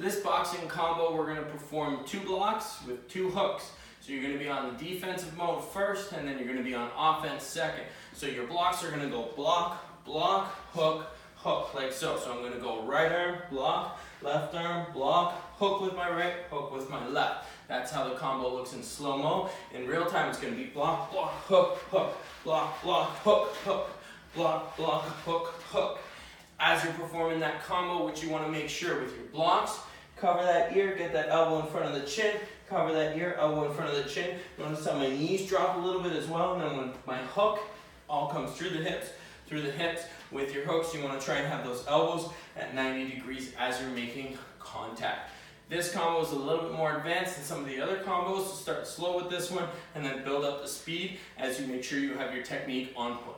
For this boxing combo, we're gonna perform two blocks with two hooks. So you're gonna be on the defensive mode first, and then you're gonna be on offense second. So your blocks are gonna go block, block, hook, hook, like so. So I'm gonna go right arm, block, left arm, block, hook with my right, hook with my left. That's how the combo looks in slow-mo. In real time, it's gonna be block, block, hook, hook, block, block, hook, hook, block, block, hook, hook. As you're performing that combo, what you wanna make sure with your blocks, cover that ear, get that elbow in front of the chin, cover that ear, elbow in front of the chin. Notice how my knees drop a little bit as well, and then when my hook all comes through the hips, through the hips. With your hooks, you wanna try and have those elbows at 90 degrees as you're making contact. This combo is a little bit more advanced than some of the other combos, so start slow with this one and then build up the speed as you make sure you have your technique on point.